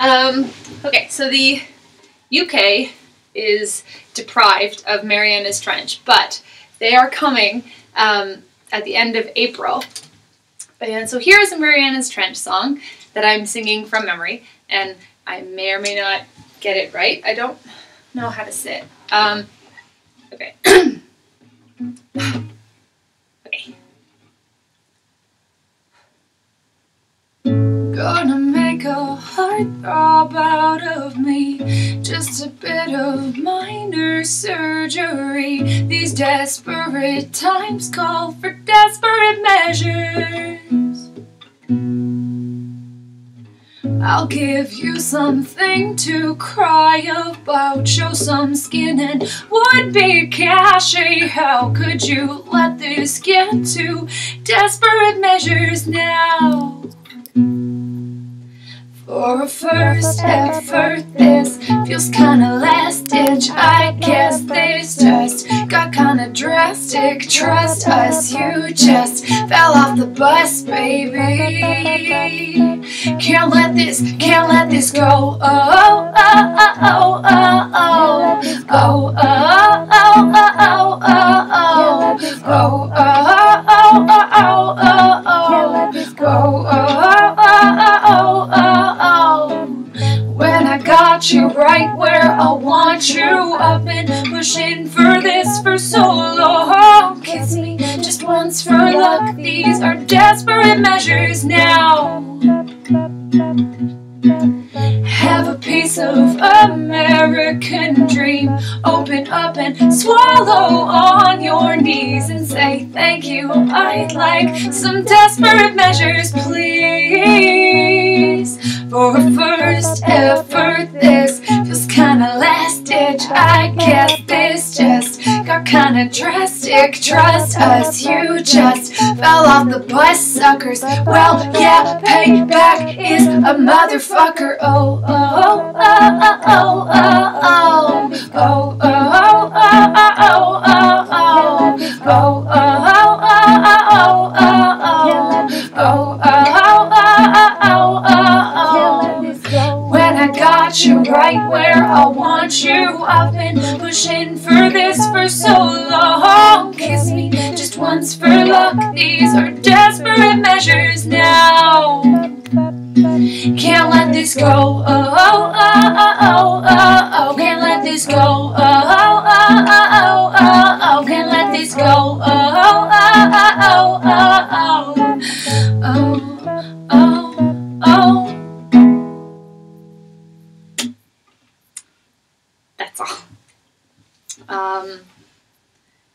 Um, okay, so the UK is deprived of Marianas Trench, but they are coming um, at the end of April. And so here's a Marianas Trench song that I'm singing from memory, and I may or may not get it right. I don't know how to sit. Um, okay. okay. Gonna make a heart throb out of me. Just a bit of minor surgery. These desperate times call for desperate measures. I'll give you something to cry about. Show some skin and would be cachet How could you let this get to desperate measures now? For a first effort, this feels kinda last ditch. I guess this just got kinda drastic. Trust us, you just fell off the bus, baby. Can't let this, can't let this go. Oh, oh, oh, oh, oh, oh, oh, oh, oh, oh, oh, oh, oh, oh, oh, oh, oh, oh, oh. Got you right where I want you. I've been pushing for this for so long. Kiss me just once for luck. These are desperate measures now. Have a piece of American dream. Open up and swallow on your knees and say thank you. I'd like some desperate measures, please. For a first effort, this feels kinda last ditch. I guess this just got kinda drastic. Trust us, you just fell off the bus, suckers. Well, yeah, payback is a motherfucker. Oh, oh, oh, oh, oh, oh, oh, oh, oh, oh, oh, oh, oh, oh, oh, oh. You right where I want you. I've been pushing for this for so long. Kiss me just once for luck. These are desperate measures now. Can't let this go. Oh, oh, oh, oh, oh, oh. Can't let this go. Oh, oh, oh, oh, oh, oh. Can't let this go. Oh, Um,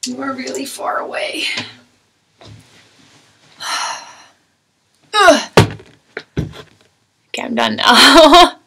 you are really far away. okay, I'm done now.